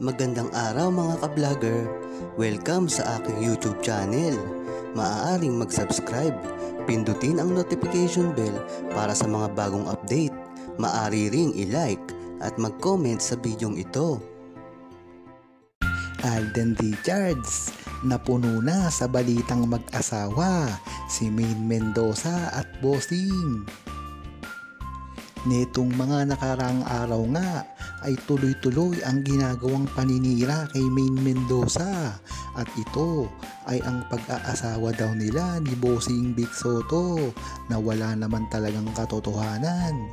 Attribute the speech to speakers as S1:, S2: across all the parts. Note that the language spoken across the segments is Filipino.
S1: Magandang araw mga ka-vlogger. Welcome sa aking YouTube channel. Maaaring mag-subscribe, pindutin ang notification bell para sa mga bagong update. Maaari ring i-like at mag-comment sa bidyong ito.
S2: Alden Richards napuno na sa balitang mag-asawa si Maine Mendoza at Bossing. Netong mga nakarang araw nga ay tuloy-tuloy ang ginagawang paninira kay Maine Mendoza at ito ay ang pag-aasawa daw nila ni Bossing Big Soto na wala naman talagang katotohanan.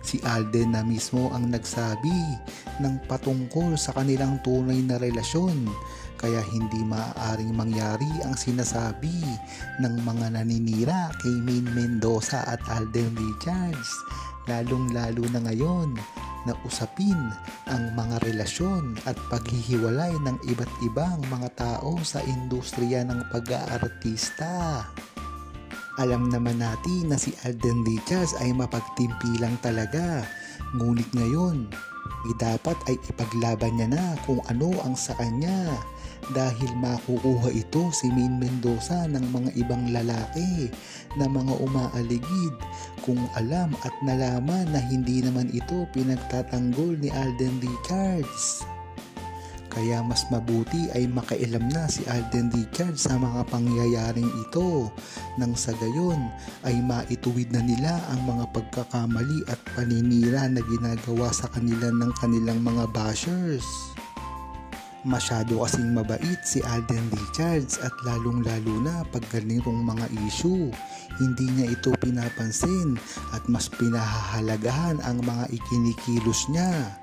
S2: Si Alden na mismo ang nagsabi ng patungkol sa kanilang tunay na relasyon kaya hindi maaaring mangyari ang sinasabi ng mga naninira kay Maine Mendoza at Alden Richards lalong lalo na ngayon na usapin ang mga relasyon at paghihiwalay ng iba't ibang mga tao sa industriya ng pag-aartista. Alam naman natin na si Alden Richards ay mapagtimpilang talaga. Ngunit ngayon, ay dapat ay ipaglaban niya na kung ano ang sa kanya dahil makukuha ito si Maine Mendoza ng mga ibang lalaki na mga umaaligid kung alam at nalaman na hindi naman ito pinagtatanggol ni Alden Richards. Kaya mas mabuti ay makailam na si Alden Richards sa mga pangyayaring ito nang sa gayon ay maituwid na nila ang mga pagkakamali at paninira na ginagawa sa kanila ng kanilang mga bashers. Masyado kasing mabait si Alden Richards at lalong lalo na pag ganitong mga issue. Hindi niya ito pinapansin at mas pinahahalagahan ang mga ikinikilos niya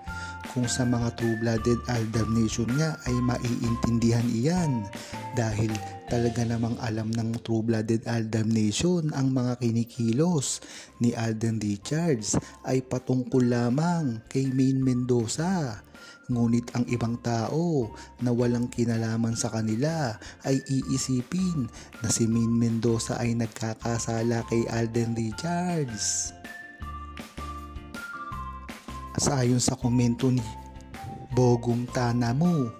S2: kung sa mga true-blooded Aldam Nation nga ay maiintindihan iyan dahil talaga namang alam ng true-blooded Aldam Nation ang mga kinikilos ni Alden Richards ay patungkol lamang kay Maine Mendoza. Ngunit ang ibang tao na walang kinalaman sa kanila ay iisipin na si Maine Mendoza ay nagkakasala kay Alden Richards. Ayon sa komento ni Bogum Tanamo,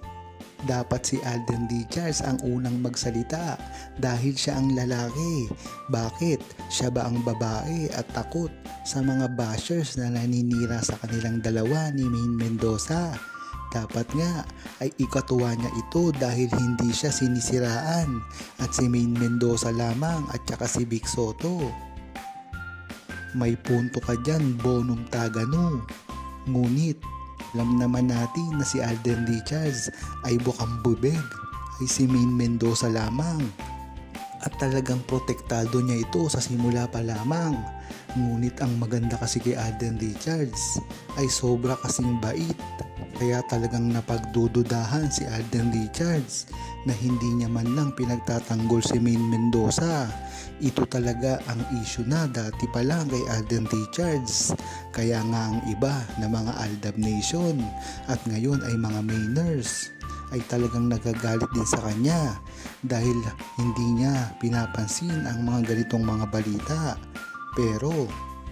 S2: dapat si Alden Richards ang unang magsalita dahil siya ang lalaki. Bakit? Siya ba ang babae at takot sa mga bashers na naninira sa kanilang dalawa ni Maine Mendoza? Dapat nga ay ikatuwa niya ito dahil hindi siya sinisiraan at si Maine Mendoza lamang at saka si Vic Soto. May punto ka dyan, Bonum Tagano. Ngunit, alam naman natin na si Alden Richards ay bukang bubeg ay si Maine Mendoza lamang. At talagang protektado niya ito sa simula pa lamang. Ngunit ang maganda kasi kay Alden Richards ay sobra kasing bait. Kaya talagang napagdududahan si Alden Richards na hindi niya man lang pinagtatanggol si Maine Mendoza. Ito talaga ang issue na dati pa lang kay Alden Richards. Kaya nga ang iba na mga Aldab Nation at ngayon ay mga Mainers ay talagang nagagalit din sa kanya dahil hindi niya pinapansin ang mga ganitong mga balita. Pero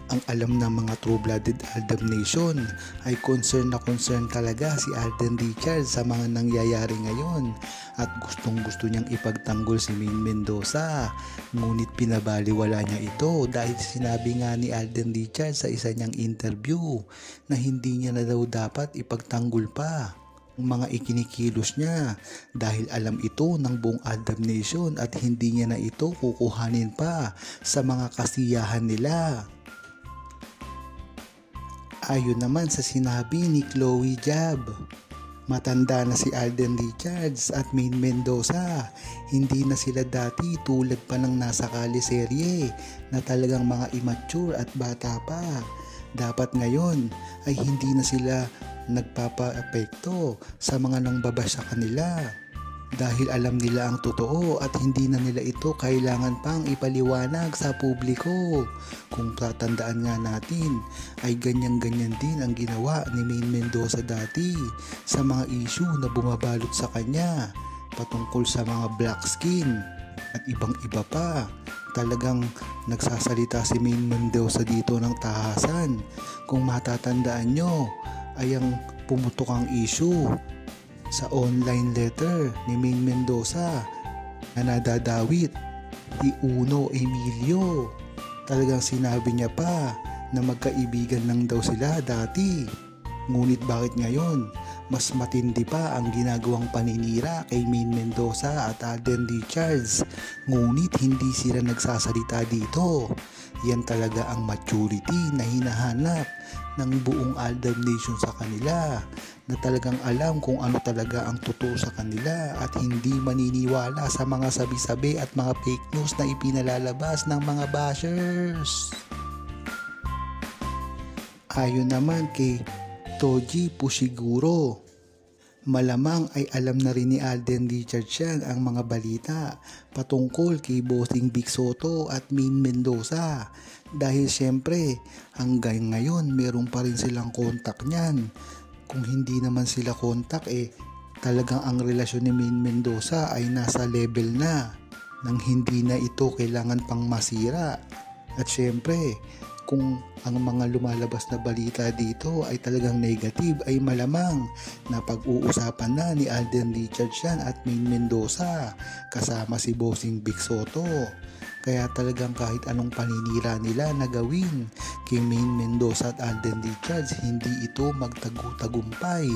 S2: ang alam ng mga true-blooded Aldam Nation ay concern na concern talaga si Alden Richards sa mga nangyayari ngayon at gustong gusto niyang ipagtanggol si Maine Mendoza ngunit pinabaliwala niya ito dahil sinabi nga ni Alden Richards sa isa niyang interview na hindi niya na daw dapat ipagtanggol pa ang mga ikinikilos niya dahil alam ito ng buong Aldam Nation at hindi niya na ito kukuhanin pa sa mga kasiyahan nila. Ayon naman sa sinabi ni Chloe Jab, matanda na si Alden Richards at Maine Mendoza. Hindi na sila dati tulad pa ng nasa kali serye na talagang mga immature at bata pa. Dapat ngayon ay hindi na sila nagpapa-epekto sa mga nangbabas sa kanila dahil alam nila ang totoo at hindi na nila ito kailangan pang ipaliwanag sa publiko. Kung tatandaan nga natin ay ganyan-ganyan din ang ginawa ni Maine Mendoza dati sa mga issue na bumabalot sa kanya patungkol sa mga black skin at ibang iba pa. Talagang nagsasalita si Maine Mendoza dito ng tahasan. Kung matatandaan nyo ay ang pumutok ang issue sa online letter ni Maine Mendoza na nadadawit ni Uno Emilio. Talagang sinabi niya pa na magkaibigan lang daw sila dati. Ngunit bakit ngayon mas matindi pa ang ginagawang paninira kay Maine Mendoza at Alden Richards. Ngunit hindi sila nagsasalita dito. Yan talaga ang maturity na hinahanap ng buong Aldam Nation sa kanila na talagang alam kung ano talaga ang totoo sa kanila at hindi maniniwala sa mga sabi-sabi at mga fake news na ipinalalabas ng mga bashers. Ayon naman kay Toji Pushiguro. Malamang ay alam na rin ni Alden Richards yan ang mga balita patungkol kay Bossing Big Soto at Min Mendoza. Dahil syempre hanggang ngayon meron pa rin silang kontak niyan. Kung hindi naman sila kontak eh talagang ang relasyon ni Min Mendoza ay nasa level na nang hindi na ito kailangan pang masira. At syempre, kung ang mga lumalabas na balita dito ay talagang negative ay malamang na pag-uusapan na ni Alden Richards at Main Mendoza kasama si Bossing Big Soto. Kaya talagang kahit anong paninira nila na gawin kay Main Mendoza at Alden Richards, hindi ito magtagutagumpay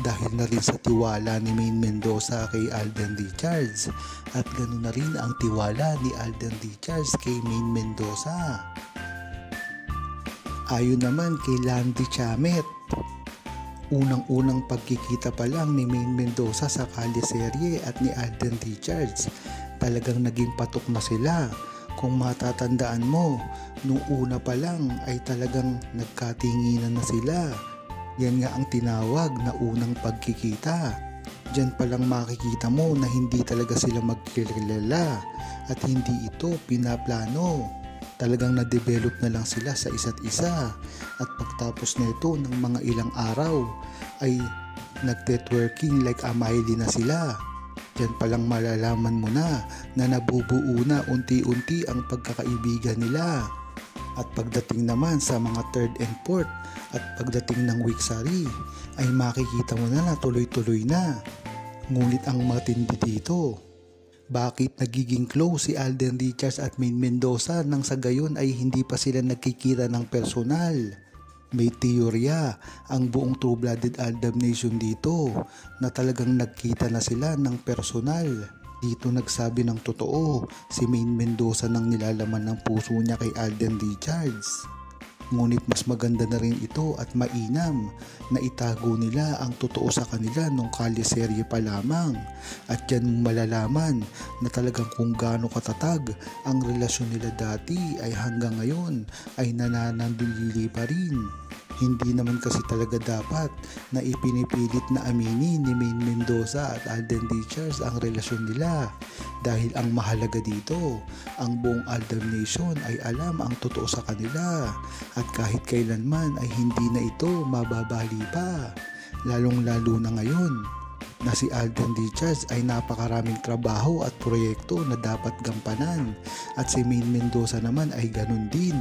S2: dahil na rin sa tiwala ni Main Mendoza kay Alden Richards at ganoon na rin ang tiwala ni Alden Richards kay Main Mendoza. Ayon naman kay Landy Chamet, unang-unang pagkikita pa lang ni Main Mendoza sa Serye at ni Alden Richards, talagang naging patok na sila. Kung matatandaan mo, nung una pa lang ay talagang nagkatinginan na sila. Yan nga ang tinawag na unang pagkikita. Diyan pa lang makikita mo na hindi talaga sila magkilala at hindi ito pinaplano talagang na-develop na lang sila sa isa't isa at pagtapos nito ng mga ilang araw ay nag-networking like amahili na sila. Diyan palang malalaman mo na na nabubuo na unti-unti ang pagkakaibigan nila. At pagdating naman sa mga third and fourth at pagdating ng Wixari ay makikita mo na na tuloy-tuloy na. Ngunit ang matindi dito bakit nagiging close si Alden Richards at Main Mendoza nang sa gayon ay hindi pa sila nagkikita ng personal? May teorya ang buong True-Blooded Aldam Nation dito na talagang nagkita na sila ng personal. Dito nagsabi ng totoo si Main Mendoza nang nilalaman ng puso niya kay Alden Richards. Ngunit mas maganda na rin ito at mainam na itago nila ang totoo sa kanila nung kalyeserye pa lamang at yan malalaman na talagang kung gaano katatag ang relasyon nila dati ay hanggang ngayon ay nananandili pa rin. Hindi naman kasi talaga dapat na ipinipilit na aminin ni Main Mendoza at Alden Richards ang relasyon nila. Dahil ang mahalaga dito, ang buong Aldam Nation ay alam ang totoo sa kanila. At kahit kailanman ay hindi na ito mababali pa, lalong lalo na ngayon na si Alden Richards ay napakaraming trabaho at proyekto na dapat gampanan at si Main Mendoza naman ay ganun din.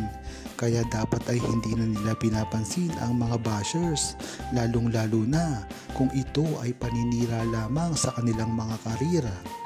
S2: Kaya dapat ay hindi na nila pinapansin ang mga bashers lalong lalo na kung ito ay paninira lamang sa kanilang mga karira.